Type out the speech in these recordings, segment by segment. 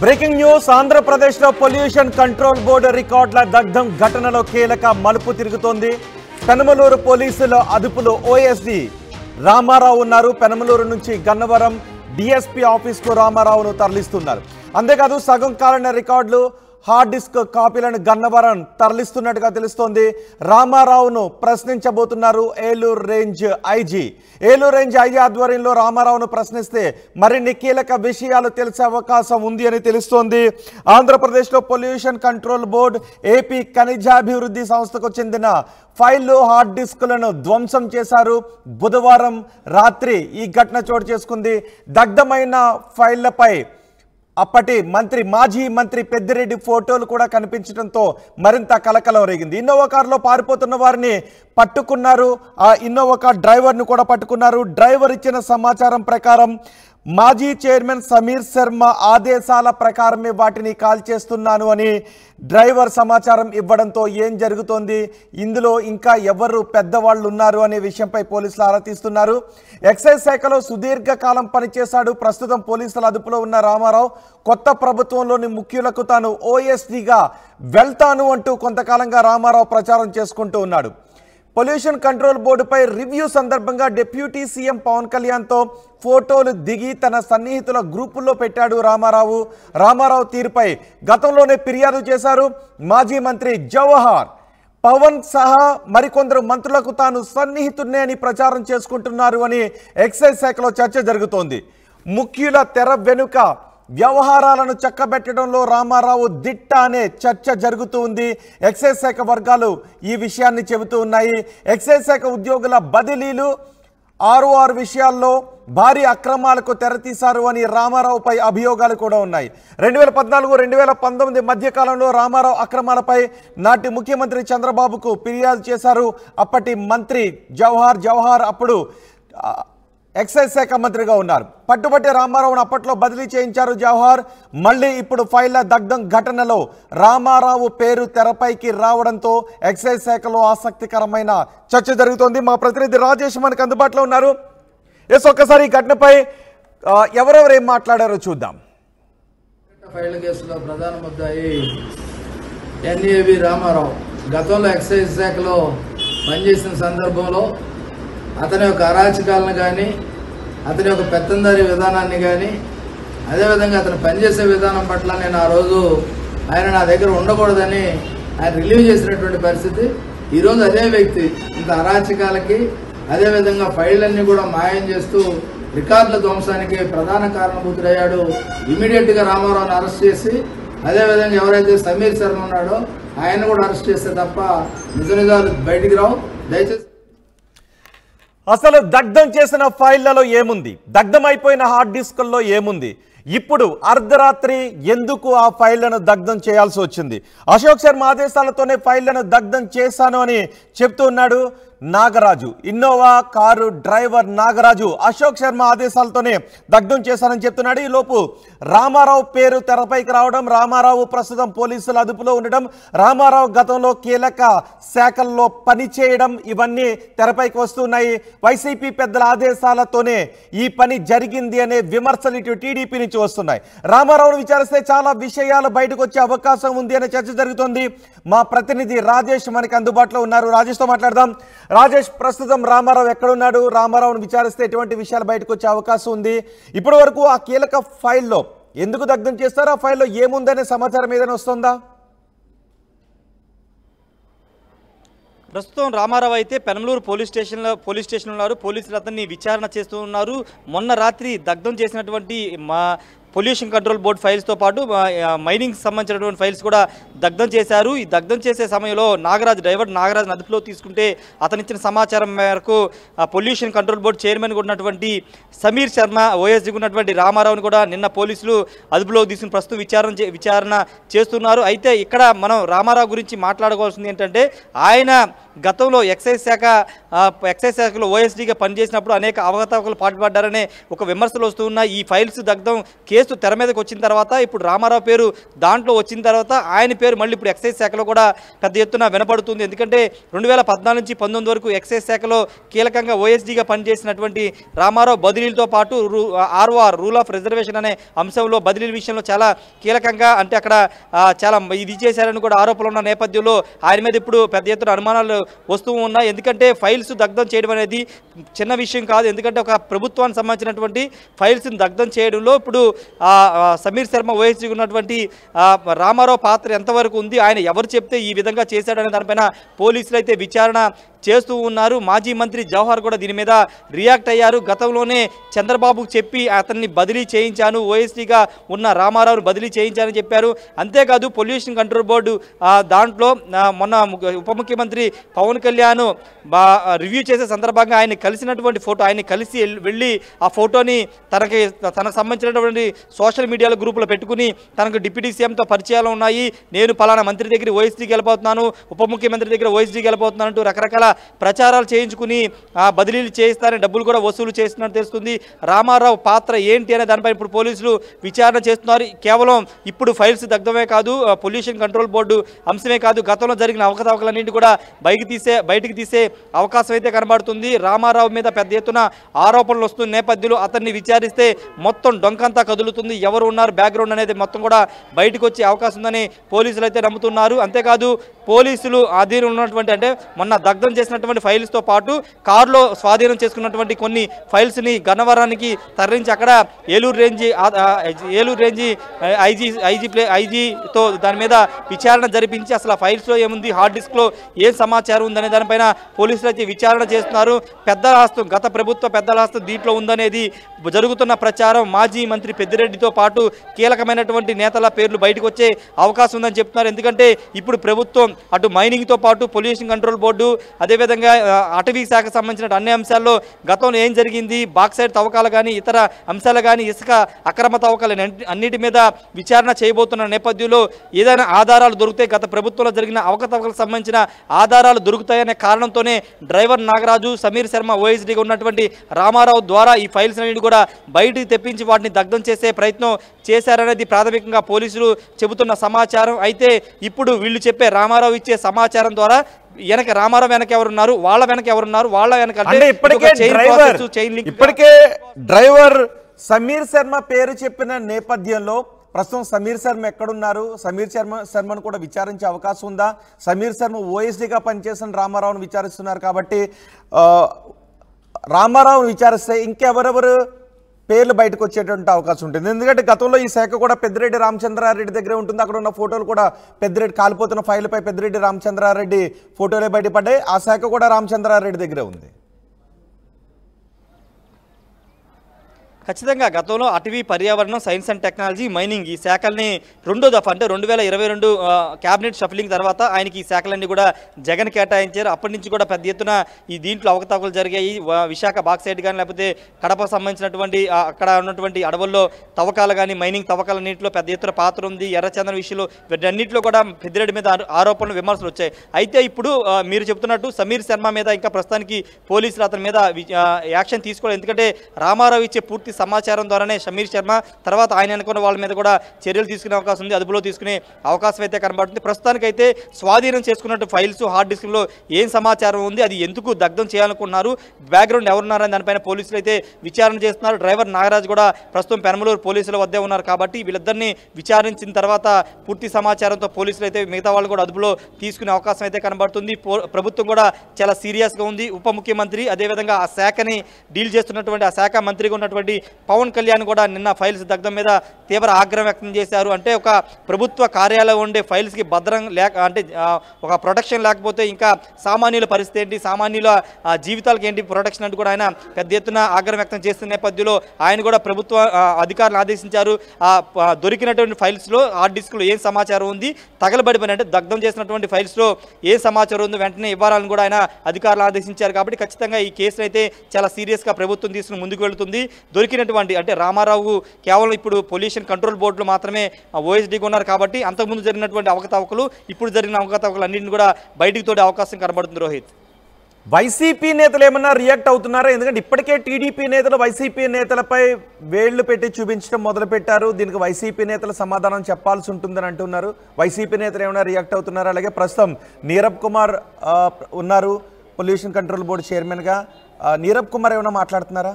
Breaking news ఆంధ్రప్రదేశ్లో pollution control board రికార్డుల దగ్ధం ఘటనలో కీలక మలుపు తిరుగుతోంది. పెనమలూరు పోలీసుల అదుపులో ఓఎస్డి. రామారావు ఉన్నారు. పెనమలూరు నుంచి గన్నవరం డిఎస్పీ ఆఫీస్కు రామారావును తరలిస్తున్నారు. అంతేకాదు సగం కాలన రికార్డులు హార్డ్ డిస్క్ కాపీలను గన్నవరం తరలిస్తున్నట్టుగా తెలుస్తోంది. రామారావును ప్రశ్నించబోతున్నారు Eluru range IG. Eluru range IG ఆధ్వర్యంలో రామారావును ప్రశ్నిస్తే మరిన్ని కీలక విషయాలు తెలిసే అవకాశం ఉంది అని తెలుస్తోంది. ఆంధ్రప్రదేశ్లో పొల్యూషన్ కంట్రోల్ బోర్డు ఏపీ ఖనిజాభివృద్ధి సంస్థకు చెందిన ఫైళ్ళు హార్డ్ డిస్కులను ధ్వంసం చేశారు. బుధవారం రాత్రి ఈ ఘటన చోటు చేసుకుంది. దగ్ధమైన ఫైళ్ళపై అప్పటి మంత్రి మాజీ మంత్రి పెద్దిరెడ్డి ఫోటోలు కూడా కనిపించడంతో మరింత కలకలం రేగింది. ఇన్నోవా కారులో పారిపోతున్న వారిని పట్టుకున్నారు. ఆ ఇన్నోవా కార్ డ్రైవర్ను కూడా పట్టుకున్నారు. డ్రైవర్ ఇచ్చిన సమాచారం ప్రకారం మాజీ చైర్మన్ సమీర్ శర్మ ఆదేశాల ప్రకారమే వాటిని కాల్ చేస్తున్నాను అని డ్రైవర్ సమాచారం ఇవ్వడంతో ఏం జరుగుతోంది? ఇందులో ఇంకా ఎవరు పెద్దవాళ్ళు ఉన్నారు అనే విషయంపై పోలీసులు ఆరా తీస్తున్నారు. ఎక్సైజ్ శాఖలో సుదీర్ఘకాలం పనిచేశాడు. ప్రస్తుతం పోలీసుల అదుపులో ఉన్న రామారావు కొత్త ప్రభుత్వంలోని ముఖ్యులకు తాను ఓఎస్డీగా వెళ్తాను అంటూ కొంతకాలంగా రామారావు ప్రచారం చేసుకుంటూ ఉన్నాడు. పొల్యూషన్ కంట్రోల్ బోర్డుపై రివ్యూ సందర్భంగా డిప్యూటీ సీఎం పవన్ కళ్యాణ్తో ఫోటోలు దిగి తన సన్నిహితుల గ్రూపుల్లో పెట్టాడు రామారావు. రామారావు తీరుపై గతంలోనే ఫిర్యాదు చేశారు మాజీ మంత్రి జవహర్. పవన్ సహా మరికొందరు మంత్రులకు తాను సన్నిహితుడినే అని ప్రచారం చేసుకుంటున్నారు అని ఎక్సైజ్ శాఖలో చర్చ జరుగుతోంది. ముఖ్యుల తెర వెనుక వ్యవహారాలను చక్కబెట్టడంలో రామారావు దిట్ట అనే చర్చ జరుగుతూ ఉంది. ఎక్సైజ్ శాఖ వర్గాలు ఈ విషయాన్ని చెబుతూ ఉన్నాయి. ఎక్సైజ్ శాఖ ఉద్యోగుల బదిలీలు ఆరు ఆరు విషయాల్లో భారీ అక్రమాలకు తెరతీశారు అని రామారావుపై అభియోగాలు కూడా ఉన్నాయి. రెండు వేల పద్నాలుగు రెండు వేల పంతొమ్మిది మధ్యకాలంలో రామారావు అక్రమాలపై నాటి ముఖ్యమంత్రి చంద్రబాబుకు ఫిర్యాదు చేశారు. అప్పటి మంత్రి జవహర్ జవహర్ అప్పుడు ఎక్సైజ్ శాఖ మంత్రిగా ఉన్నారు. పట్టుబట్టి రామారావును అప్పట్లో బదిలీ చేయించారు జవహర్. మళ్ళీ ఇప్పుడు ఫైళ్ళ దగ్ధం ఘటనలో రామారావు పేరు తెరపైకి రావడంతో ఎక్సైజ్ శాఖలో ఆసక్తికరమైన చర్చ జరుగుతోంది. మా ప్రతినిధి రాజేష్ మనకు అందుబాటులో ఉన్నారు. ఎస్ ఒక్కసారి ఈ ఘటనపై ఎవరెవరు ఏం మాట్లాడారో చూద్దాం. ఫైల్ కేసులో ప్రధాన ముద్దాయి ఎన్ఏవి రామారావు. గతంలో ఎక్సైజ్ శాఖలో పనిచేసిన సందర్భంలో అతని యొక్క అరాచకాలను కానీ అతని యొక్క పెత్తందారి విధానాన్ని కానీ అదేవిధంగా అతను పనిచేసే విధానం పట్ల నేను ఆ రోజు ఆయన నా దగ్గర ఉండకూడదని ఆయన రిలీవ్ చేసినటువంటి పరిస్థితి. ఈరోజు అదే వ్యక్తి ఇంత అరాచకాలకి అదేవిధంగా ఫైళ్ళన్నీ కూడా మాయం చేస్తూ రికార్డుల ధ్వంసానికి ప్రధాన కారణభూతుడయ్యాడు. ఇమీడియట్గా రామారావుని అరెస్ట్ చేసి అదేవిధంగా ఎవరైతే సమీర్ శర్మ ఉన్నాడో ఆయన కూడా అరెస్ట్ చేస్తే తప్ప నిజ నిజాలు బయటికి రావు. దయచేసి అసలు దగ్ధం చేసిన ఫైళ్ళలో ఏముంది? దగ్ధం అయిపోయిన హార్డ్ డిస్కుల్లో ఏముంది? ఇప్పుడు అర్ధరాత్రి ఎందుకు ఆ ఫైళ్ళను దగ్ధం చేయాల్సి వచ్చింది? అశోక్ శర్మ ఆదేశాలతోనే ఫైళ్ళను దగ్ధం చేశాను అని చెప్తూ ఉన్నాడు Nagaraju. Innova car driver Nagaraju Ashok Sharma ఆదేశాలతోనే దగ్ధం చేశానని చెప్తున్నాడు. ఈ లోపు రామారావు పేరు తెరపైకి రావడం రామారావు ప్రస్తుతం పోలీసుల అదుపులో ఉండడం రామారావు గతంలో కీలక శాఖల్లో పనిచేయడం ఇవన్నీ తెరపైకి వస్తున్నాయి. వైసీపీ పెద్దల ఆదేశాలతోనే ఈ పని జరిగింది అనే విమర్శలు ఇటు టీడీపీ నుంచి వస్తున్నాయి. రామారావును విచారిస్తే చాలా విషయాలు బయటకు వచ్చే అవకాశం ఉంది అనే చర్చ జరుగుతోంది. మా ప్రతినిధి రాజేష్ మనకి అందుబాటులో ఉన్నారు. రాజేష్తో మాట్లాడదాం. రాజేష్ ప్రస్తుతం రామారావు ఎక్కడున్నాడు? రామారావును విచారిస్తే ఎటువంటి విషయాలు బయటకు వచ్చే అవకాశం ఉంది? ఇప్పటి వరకు ఆ కీలక ఫైల్లో ఎందుకు దగ్ధం చేస్తారో ఆ ఫైల్లో ఏముందనే సమాచారం ఏదైనా వస్తుందా? ప్రస్తుతం రామారావు అయితే పెనమలూరు పోలీస్ స్టేషన్లో పోలీస్ స్టేషన్లో ఉన్నారు. పోలీసులు అతన్ని విచారణ చేస్తూ ఉన్నారు. మొన్న రాత్రి దగ్ధం చేసినటువంటి మా పొల్యూషన్ కంట్రోల్ బోర్డ్ ఫైల్స్తో పాటు మైనింగ్ సంబంధించినటువంటి ఫైల్స్ కూడా దగ్ధం చేశారు. ఈ దగ్ధం చేసే సమయంలో నాగరాజ్ డ్రైవర్ నాగరాజ్ అదుపులో తీసుకుంటే అతనిచ్చిన సమాచారం మేరకు పొల్యూషన్ కంట్రోల్ బోర్డు చైర్మన్గా ఉన్నటువంటి సమీర్ శర్మ ఓఎస్డీ ఉన్నటువంటి రామారావుని కూడా నిన్న పోలీసులు అదుపులో తీసుకుని ప్రస్తుతం విచారణ చే- విచారణ చేస్తున్నారు. అయితే ఇక్కడ మనం రామారావు గురించి మాట్లాడుకోవాల్సింది ఏంటంటే ఆయన గతంలో ఎక్సైజ్ శాఖ ఎక్సైజ్ శాఖలో ఓఎస్డీగా పనిచేసినప్పుడు అనేక అవకతవకలు పాటుపడ్డారనే ఒక విమర్శలు వస్తున్న ఈ ఫైల్స్ దగ్ధం కేసు తెర మీదకి వచ్చిన తర్వాత ఇప్పుడు రామారావు పేరు దాంట్లో వచ్చిన తర్వాత ఆయన పేరు మళ్ళీ ఇప్పుడు ఎక్సైజ్ శాఖలో కూడా పెద్ద ఎత్తున వినపడుతుంది. ఎందుకంటే రెండు వేల పద్నాలుగు నుంచి పంతొమ్మిది వరకు ఎక్సైజ్ శాఖలో కీలకంగా ఓఎస్డీగా పనిచేసినటువంటి రామారావు బదిలీలతో పాటు ఆర్ఓఆర్ రూల్ ఆఫ్ రిజర్వేషన్ అనే అంశంలో బదిలీల విషయంలో చాలా కీలకంగా అంటే అక్కడ చాలా ఇది చేశారని కూడా ఆరోపణలు ఉన్న నేపథ్యంలో ఆయన మీద ఇప్పుడు పెద్ద ఎత్తున అనుమానాలు వస్తూ ఉన్నాయి ఎందుకంటే ఫైల్స్ దగ్ధం చేయడం అనేది చిన్న విషయం కాదు. ఎందుకంటే ఒక ప్రభుత్వానికి సంబంధించినటువంటి ఫైల్స్ని దగ్ధం చేయడంలో ఇప్పుడు సమీర్ శర్మ ఓఎస్సీ ఉన్నటువంటి రామారావు పాత్ర ఎంతవరకు ఉంది? ఆయన ఎవరు చెప్తే ఈ విధంగా చేశాడనే దానిపైన పోలీసులు అయితే విచారణ చేస్తూ ఉన్నారు. మాజీ మంత్రి జవహర్ కూడా దీని మీద రియాక్ట్ అయ్యారు. గతంలోనే చంద్రబాబుకు చెప్పి అతన్ని బదిలీ చేయించాను. ఓఎస్టీగా ఉన్న రామారావును బదిలీ చేయించానని చెప్పారు. అంతేకాదు పొల్యూషన్ కంట్రోల్ బోర్డు దాంట్లో మొన్న ఉప ముఖ్యమంత్రి పవన్ కళ్యాణ్ బా రివ్యూ చేసే సందర్భంగా ఆయన కలిసినటువంటి ఫోటో ఆయన కలిసి వెళ్ళి ఆ ఫోటోని తనకి తనకు సంబంధించినటువంటి సోషల్ మీడియాలో గ్రూపులో పెట్టుకుని తనకు డిప్యూటీ సీఎంతో పరిచయాలు ఉన్నాయి. నేను పలానా మంత్రి దగ్గర ఓఎస్డీకి వెళ్ళిపోతున్నాను ఉప ముఖ్యమంత్రి దగ్గర ఓఎస్డీకి వెళ్ళిపోతున్నాను అంటూ రకరకాల ప్రచారాలు చేయించుకుని ఆ బదిలీలు చేయిస్తారని డబ్బులు కూడా వసూలు చేస్తున్నట్టు తెలుస్తుంది. రామారావు పాత్ర ఏంటి అనే దానిపై ఇప్పుడు పోలీసులు విచారణ చేస్తున్నారు. కేవలం ఇప్పుడు ఫైల్స్ దగ్ధమే కాదు పొల్యూషన్ కంట్రోల్ బోర్డు అంశమే కాదు గతంలో జరిగిన అవకతవకలన్నింటి కూడా బయటికి తీసే బయటికి తీసే అవకాశం అయితే కనబడుతుంది. రామారావు మీద పెద్ద ఎత్తున ఆరోపణలు వస్తున్న నేపథ్యంలో అతన్ని విచారిస్తే మొత్తం డొంకంతా కదులుతుంది. ఎవరు ఉన్నారు బ్యాక్గ్రౌండ్ అనేది మొత్తం కూడా బయటకు వచ్చే అవకాశం ఉందని పోలీసులు అయితే నమ్ముతున్నారు. అంతేకాదు పోలీసులు ఆధీనం ఉన్నటువంటి అంటే మొన్న దగ్ధం చేసినటువంటి ఫైల్స్తో పాటు కారులో స్వాధీనం చేసుకున్నటువంటి కొన్ని ఫైల్స్ని గన్నవరానికి తరలించి అక్కడ Eluru range Eluru range IG IG play ఐజీతో దాని మీద విచారణ జరిపించి అసలు ఆ ఫైల్స్లో ఏముంది హార్డ్ డిస్క్లో ఏం సమాచారం ఉందనే దానిపైన పోలీసులు అయితే విచారణ చేస్తున్నారు. పెద్దల హస్తం గత ప్రభుత్వ పెద్దల హస్తం దీంట్లో ఉందనేది జరుగుతున్న ప్రచారం. మాజీ మంత్రి పెద్దిరెడ్డితో పాటు కీలకమైనటువంటి నేతల పేర్లు బయటకు వచ్చే అవకాశం ఉందని చెప్తున్నారు. ఎందుకంటే ఇప్పుడు ప్రభుత్వం అటు మైనింగ్తో పాటు పొల్యూషన్ కంట్రోల్ బోర్డు అదేవిధంగా అటవీ శాఖకు సంబంధించిన అన్ని అంశాల్లో గతంలో ఏం జరిగింది బాక్సైడ్ తవ్వకాలు కానీ ఇతర అంశాలు కానీ ఇసుక అక్రమ తవ్వకాలు అన్నిటి మీద విచారణ చేయబోతున్న నేపథ్యంలో ఏదైనా ఆధారాలు దొరికితే గత ప్రభుత్వంలో జరిగిన అవకతవకలకు సంబంధించిన ఆధారాలు దొరుకుతాయనే కారణంతోనే డ్రైవర్ నాగరాజు సమీర్ శర్మ ఓఎస్డీగా ఉన్నటువంటి రామారావు ద్వారా ఈ ఫైల్స్ అనేవి కూడా బయటికి తెప్పించి వాటిని దగ్ధం చేసే ప్రయత్నం చేశారనేది ప్రాథమికంగా పోలీసులు చెబుతున్న సమాచారం. అయితే ఇప్పుడు వీళ్ళు చెప్పే రామారావు ఇచ్చే సమాచారం ద్వారా వెనక రామారావు వెనక ఎవరున్నారు? వాళ్ళ వెనక ఎవరున్నారు? వాళ్ళ వెనక అంటే ఇప్పటికే డ్రైవర్ ఇప్పటికే డ్రైవర్ సమీర్ శర్మ పేరు చెప్పిన నేపథ్యంలో ప్రస్తుతం సమీర్ శర్మ ఎక్కడున్నారు? సమీర్ శర్మ శర్మను కూడా విచారించే అవకాశం ఉందా? సమీర్ శర్మ ఓఎస్డీగా పనిచేసిన రామారావును విచారిస్తున్నారు కాబట్టి రామారావును విచారిస్తే ఇంకెవరెవరు పేర్లు బయటకు వచ్చేటువంటి అవకాశం ఉంటుంది. ఎందుకంటే గతంలో ఈ శాఖ కూడా పెద్దిరెడ్డి రామచంద్రారెడ్డి దగ్గరే ఉంటుంది. అక్కడ ఉన్న ఫోటోలు కూడా పెద్దిరెడ్డి కాలిపోతున్న ఫైల్పై పెద్దిరెడ్డి రామచంద్రారెడ్డి ఫోటోలే బయటపడ్డాయి. ఆ శాఖ కూడా రామచంద్రారెడ్డి దగ్గరే ఉంది. ఖచ్చితంగా గతంలో అటవీ పర్యావరణం సైన్స్ అండ్ టెక్నాలజీ మైనింగ్ ఈ శాఖల్ని రెండో దఫా అంటే రెండు వేల ఇరవై రెండు క్యాబినెట్ షఫలింగ్ తర్వాత ఆయనకి ఈ శాఖలన్నీ కూడా జగన్ కేటాయించారు. అప్పటి నుంచి కూడా పెద్ద ఎత్తున ఈ దీంట్లో అవకతవకలు జరిగాయి. విశాఖ విశాఖ బాక్సైడ్ కానీ లేకపోతే కడపకు సంబంధించినటువంటి అక్కడ ఉన్నటువంటి అడవుల్లో తవ్వకాలు కానీ మైనింగ్ తవ్వకాల నీటిలో పెద్ద ఎత్తున పాత్ర ఉంది. ఎర్రచందన విషయంలో వీటన్నింటిలో కూడా పెద్దిరెడ్డి మీద ఆరోపణలు విమర్శలు వచ్చాయి. అయితే ఇప్పుడు మీరు చెప్తున్నట్టు సమీర్ శర్మ మీద ఇంకా ప్రస్తుతానికి పోలీసులు అతని మీద యాక్షన్ తీసుకోవాలి ఎందుకంటే రామారావు ఇచ్చే పూర్తి సమాచారం ద్వారానే సమీర్ శర్మ తర్వాత ఆయన అనుకున్న వాళ్ళ మీద కూడా చర్యలు తీసుకునే అవకాశం ఉంది అదుపులో తీసుకునే అవకాశం అయితే కనబడుతుంది. ప్రస్తుతానికైతే స్వాధీనం చేసుకున్నట్టు ఫైల్స్ హార్డ్ డిస్క్లో ఏం సమాచారం ఉంది అది ఎందుకు దగ్ధం చేయాలనుకున్నారు బ్యాక్గ్రౌండ్ ఎవరున్నారని దానిపైన పోలీసులు అయితే విచారణ చేస్తున్నారు. డ్రైవర్ నాగరాజ్ కూడా ప్రస్తుతం పెనమలూరు పోలీసుల వద్దే ఉన్నారు కాబట్టి వీళ్ళిద్దరిని విచారించిన తర్వాత పూర్తి సమాచారంతో పోలీసులు అయితే మిగతా వాళ్ళు కూడా అదుపులో తీసుకునే అవకాశం అయితే కనబడుతుంది. పో- ప్రభుత్వం కూడా చాలా సీరియస్గా ఉంది. ఉప ముఖ్యమంత్రి అదేవిధంగా ఆ శాఖని డీల్ చేస్తున్నటువంటి ఆ శాఖ మంత్రిగా ఉన్నటువంటి పవన్ కళ్యాణ్ కూడా నిన్న ఫైల్స్ దగ్ధం మీద తీవ్ర ఆగ్రహం వ్యక్తం చేశారు. అంటే ఒక ప్రభుత్వ కార్యాలయం ఉండే ఫైల్స్కి భద్రం లేక అంటే ఒక ప్రొటెక్షన్ లేకపోతే ఇంకా సామాన్యుల పరిస్థితి ఏంటి? సామాన్యుల జీవితాలకు ఏంటి ప్రొటెక్షన్ అంటూ కూడా ఆయన పెద్ద ఎత్తున ఆగ్రహం వ్యక్తం చేస్తున్న నేపథ్యంలో ఆయన కూడా ప్రభుత్వ అధికారులు ఆదేశించారు. దొరికినటువంటి ఫైల్స్లో హార్డ్ డిస్క్లో ఏం సమాచారం ఉంది? తగలబడిపోయిన అంటే దగ్ధం చేసినటువంటి ఫైల్స్లో ఏ సమాచారం ఉంది? వెంటనే ఇవ్వాలని కూడా ఆయన అధికారులు ఆదేశించారు. కాబట్టి ఖచ్చితంగా ఈ కేసును అయితే చాలా సీరియస్గా ప్రభుత్వం తీసుకుని ముందుకు వెళుతుంది. దొరికి దొరికినటువంటి అంటే రామారావు కేవలం ఇప్పుడు పొల్యూషన్ కంట్రోల్ బోర్డులు మాత్రమే ఓఎస్డీగా ఉన్నారు కాబట్టి అంతకుముందు జరిగినటువంటి అవకతవకలు ఇప్పుడు జరిగిన అవకతవకలు అన్నింటిని కూడా బయటికి తోడే అవకాశం కనబడుతుంది రోహిత్. వైసీపీ నేతలు ఏమన్నా రియాక్ట్ అవుతున్నారా? ఎందుకంటే ఇప్పటికే టీడీపీ నేతలు వైసీపీ నేతలపై వేళ్ళు పెట్టి చూపించడం మొదలుపెట్టారు. దీనికి వైసీపీ నేతలు సమాధానం చెప్పాల్సి ఉంటుందని అంటున్నారు. వైసీపీ నేతలు ఏమైనా రియాక్ట్ అవుతున్నారా? అలాగే ప్రస్తుతం నీరబ్ కుమార్ ఉన్నారు పొల్యూషన్ కంట్రోల్ బోర్డు చైర్మన్గా. నీరబ్ కుమార్ ఏమైనా మాట్లాడుతున్నారా?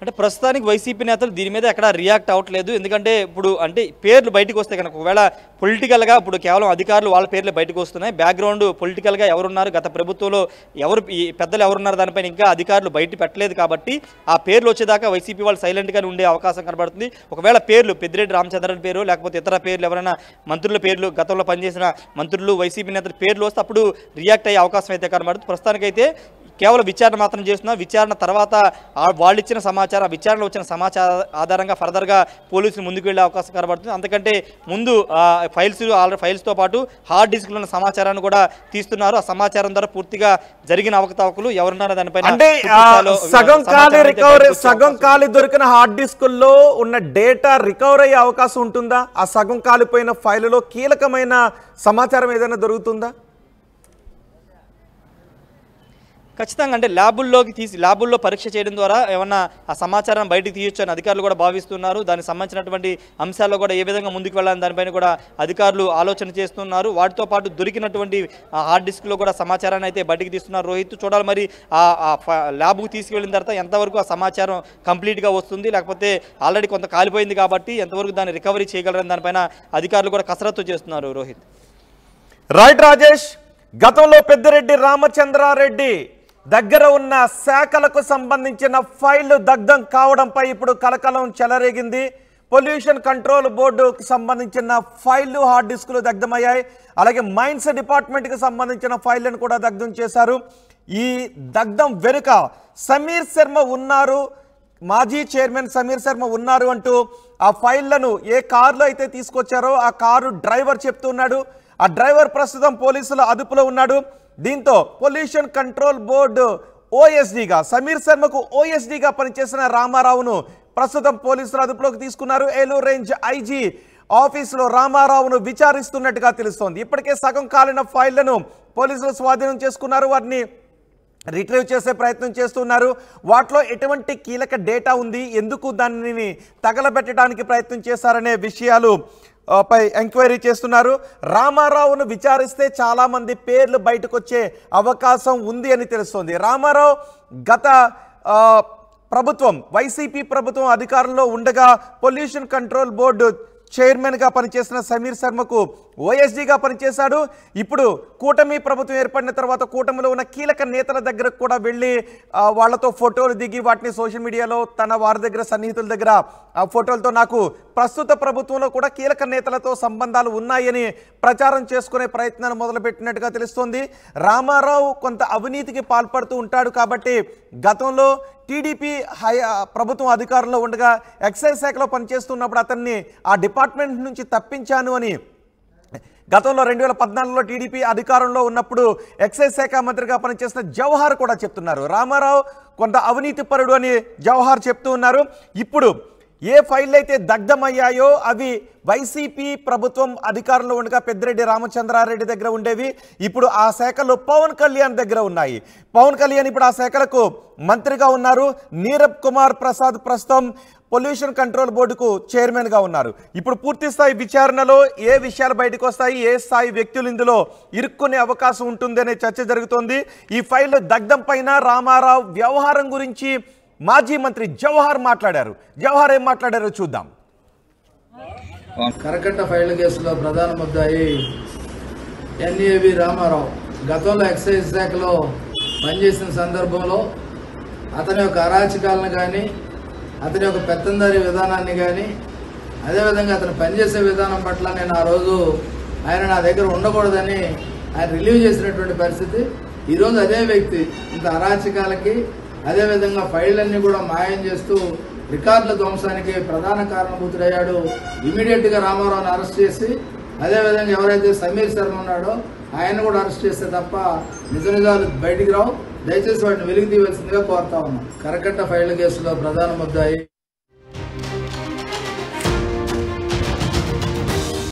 అంటే ప్రస్తుతానికి వైసీపీ నేతలు దీని మీద ఎక్కడ రియాక్ట్ అవ్వట్లేదు ఎందుకంటే ఇప్పుడు అంటే పేర్లు బయటకు వస్తే కనుక ఒకవేళ పొలిటికల్గా ఇప్పుడు కేవలం అధికారులు వాళ్ళ పేర్లు బయటకు వస్తున్నాయి. బ్యాక్గ్రౌండ్ పొలిటికల్గా ఎవరున్నారు? గత ప్రభుత్వంలో ఎవరు ఈ పెద్దలు ఎవరున్నారు? దానిపైన ఇంకా అధికారులు బయట పెట్టలేదు కాబట్టి ఆ పేర్లు వచ్చేదాకా వైసీపీ వాళ్ళు సైలెంట్గానే ఉండే అవకాశం కనబడుతుంది. ఒకవేళ పేర్లు పెద్దిరెడ్డి రామచంద్రన్ పేరు లేకపోతే ఇతర పేర్లు ఎవరైనా మంత్రుల పేర్లు గతంలో పనిచేసిన మంత్రులు వైసీపీ నేతల పేర్లు వస్తే అప్పుడు రియాక్ట్ అయ్యే అవకాశం అయితే కనబడుతుంది. ప్రస్తుతానికైతే కేవలం విచారణ మాత్రం చేస్తున్నా. విచారణ తర్వాత వాళ్ళు ఇచ్చిన సమాచారం విచారణలో వచ్చిన సమాచార ఆధారంగా ఫర్దర్గా పోలీసులు ముందుకు వెళ్ళే అవకాశం కనబడుతుంది. అంతకంటే ముందు ఫైల్స్ ఆల్రెడీ ఫైల్స్తో పాటు హార్డ్ డిస్క్లో ఉన్న సమాచారాన్ని కూడా తీస్తున్నారు. ఆ సమాచారం ద్వారా పూర్తిగా జరిగిన అవకతవకలు ఎవరున్నారో దానిపైన అంటే సగం ఖాళీ రికవరీ సగం ఖాళీ దొరికిన హార్డ్ డిస్కుల్లో ఉన్న డేటా రికవర్ అయ్యే అవకాశం ఉంటుందా? ఆ సగం కాలిపోయిన ఫైలులో కీలకమైన సమాచారం ఏదైనా దొరుకుతుందా? ఖచ్చితంగా అంటే ల్యాబుల్లోకి తీసి ల్యాబుల్లో పరీక్ష చేయడం ద్వారా ఏమన్నా ఆ సమాచారం బయటకు తీయొచ్చు అని అధికారులు కూడా భావిస్తున్నారు. దానికి సంబంధించినటువంటి అంశాల్లో కూడా ఏ విధంగా ముందుకు వెళ్ళాలని దానిపైన కూడా అధికారులు ఆలోచన చేస్తున్నారు. వాటితో పాటు దొరికినటువంటి హార్డ్ డిస్క్లో కూడా సమాచారాన్ని అయితే బయటికి తీస్తున్నారు. రోహిత్ చూడాలి మరి ఆ ల్యాబ్కు తీసుకువెళ్ళిన తర్వాత ఎంతవరకు ఆ సమాచారం కంప్లీట్గా వస్తుంది? లేకపోతే ఆల్రెడీ కొంత కాలిపోయింది కాబట్టి ఎంతవరకు దాన్ని రికవరీ చేయగలరని దానిపైన అధికారులు కూడా కసరత్తు చేస్తున్నారు రోహిత్. రైట్ రాజేష్ గతంలో పెద్దిరెడ్డి రామచంద్రారెడ్డి దగ్గర ఉన్న శాఖలకు సంబంధించిన ఫైళ్ళు దగ్ధం కావడంపై ఇప్పుడు కలకలం చెలరేగింది. పొల్యూషన్ కంట్రోల్ బోర్డుకు సంబంధించిన ఫైళ్ళు హార్డ్ డిస్కులు దగ్ధమయ్యాయి. అలాగే మైన్స్ డిపార్ట్మెంట్కి సంబంధించిన ఫైళ్ళను కూడా దగ్ధం చేశారు. ఈ దగ్ధం వెనుక సమీర్ శర్మ ఉన్నారు. మాజీ చైర్మన్ సమీర్ శర్మ ఉన్నారు అంటూ ఆ ఫైళ్ళను ఏ కారులో అయితే తీసుకొచ్చారో ఆ కారు డ్రైవర్ చెప్తున్నాడు. ఆ డ్రైవర్ ప్రస్తుతం పోలీసుల అదుపులో ఉన్నాడు. దీంతో పొల్యూషన్ కంట్రోల్ బోర్డు ఓఎస్డీగా సమీర్ శర్మకు ఓఎస్డీగా పనిచేసిన రామారావును ప్రస్తుతం పోలీసులు అదుపులోకి తీసుకున్నారు. ఏలూరు రేంజ్ ఐజీ ఆఫీసులో రామారావును విచారిస్తున్నట్టుగా తెలుస్తోంది. ఇప్పటికే సగం కాలిన ఫైళ్ళను పోలీసులు స్వాధీనం చేసుకున్నారు. వాటిని రిట్రీవ్ చేసే ప్రయత్నం చేస్తున్నారు. వాటిలో ఎటువంటి కీలక డేటా ఉంది? ఎందుకు దానిని తగలబెట్టడానికి ప్రయత్నం చేశారనే విషయాలు పై ఎంక్వైరీ చేస్తున్నారు. రామారావును విచారిస్తే చాలామంది పేర్లు బయటకు వచ్చే అవకాశం ఉంది అని తెలుస్తోంది. రామారావు గత ప్రభుత్వం వైసీపీ ప్రభుత్వం అధికారంలో ఉండగా పొల్యూషన్ కంట్రోల్ బోర్డు చైర్మన్గా పనిచేసిన సమీర్ శర్మకు ఓఎస్డీగా పనిచేశాడు. ఇప్పుడు కూటమి ప్రభుత్వం ఏర్పడిన తర్వాత కూటమిలో ఉన్న కీలక నేతల దగ్గరకు కూడా వెళ్ళి వాళ్ళతో ఫోటోలు దిగి వాటిని సోషల్ మీడియాలో తన వారి దగ్గర సన్నిహితుల దగ్గర ఆ ఫోటోలతో నాకు ప్రస్తుత ప్రభుత్వంలో కూడా కీలక నేతలతో సంబంధాలు ఉన్నాయని ప్రచారం చేసుకునే ప్రయత్నాలు మొదలుపెట్టినట్టుగా తెలుస్తోంది. రామారావు కొంత అవినీతికి పాల్పడుతూ ఉంటాడు కాబట్టి గతంలో టీడీపీ హై ప్రభుత్వం అధికారంలో ఉండగా ఎక్సైజ్ శాఖలో పనిచేస్తున్నప్పుడు అతన్ని ఆ డిపార్ట్మెంట్ నుంచి తప్పించాను అని. గతంలో రెండు వేల పద్నాలుగులో టీడీపీ అధికారంలో ఉన్నప్పుడు ఎక్సైజ్ శాఖ మంత్రిగా పనిచేసిన జవహర్ కూడా చెప్తున్నారు. రామారావు కొంత అవినీతి పరుడు అని జవహర్ చెప్తూ ఉన్నారు. ఇప్పుడు ఏ ఫైళ్ళు అయితే దగ్ధమయ్యాయో అవి వైసీపీ ప్రభుత్వం అధికారంలో ఉండగా పెద్దిరెడ్డి రామచంద్రారెడ్డి దగ్గర ఉండేవి. ఇప్పుడు ఆ శాఖలు పవన్ కళ్యాణ్ దగ్గర ఉన్నాయి. పవన్ కళ్యాణ్ ఇప్పుడు ఆ శాఖలకు మంత్రిగా ఉన్నారు. నీరబ్ కుమార్ ప్రసాద్ ప్రస్తుతం పొల్యూషన్ కంట్రోల్ బోర్డుకు చైర్మన్గా ఉన్నారు. ఇప్పుడు పూర్తి స్థాయి విచారణలో ఏ విషయాలు బయటకు వస్తాయి ఏ స్థాయి వ్యక్తులు ఇందులో ఇరుక్కునే అవకాశం ఉంటుంది అనే చర్చ జరుగుతోంది. ఈ ఫైల్ దగ్ధం పైన రామారావు వ్యవహారం గురించి మాజీ మంత్రి జవహర్ మాట్లాడారు. జవహర్ ఏం మాట్లాడారో చూద్దాం. కరకట్ట ఫైల్ కేసులో ప్రధాన ముద్దాయి ఎన్ఏవి రామారావు గతంలో ఎక్సైజ్ శాఖలో పనిచేసిన సందర్భంలో అతని యొక్క అరాచకాలను కానీ అతని యొక్క పెత్తందారి విధానాన్ని కానీ అదేవిధంగా అతను పనిచేసే విధానం పట్ల నేను ఆ రోజు ఆయన నా దగ్గర ఉండకూడదని ఆయన రిలీవ్ చేసినటువంటి పరిస్థితి. ఈరోజు అదే వ్యక్తి ఇంత అరాచకాలకి అదేవిధంగా ఫైళ్ళన్నీ కూడా మాయం చేస్తూ రికార్డుల ధ్వంసానికి ప్రధాన కారణభూతుడయ్యాడు. ఇమీడియట్గా రామారావుని అరెస్ట్ చేసి అదేవిధంగా ఎవరైతే సమీర్ శర్మ ఉన్నాడో ఆయన కూడా అరెస్ట్ చేస్తే తప్ప నిజ నిజాలు బయటికి రావు. దయచేసి వాటిని వెలికి తీయవలసిందిగా కోరుతా ఉన్నాం. కరకట్ట ఫైళ్ళ కేసులో ప్రధాన ముద్దాయి.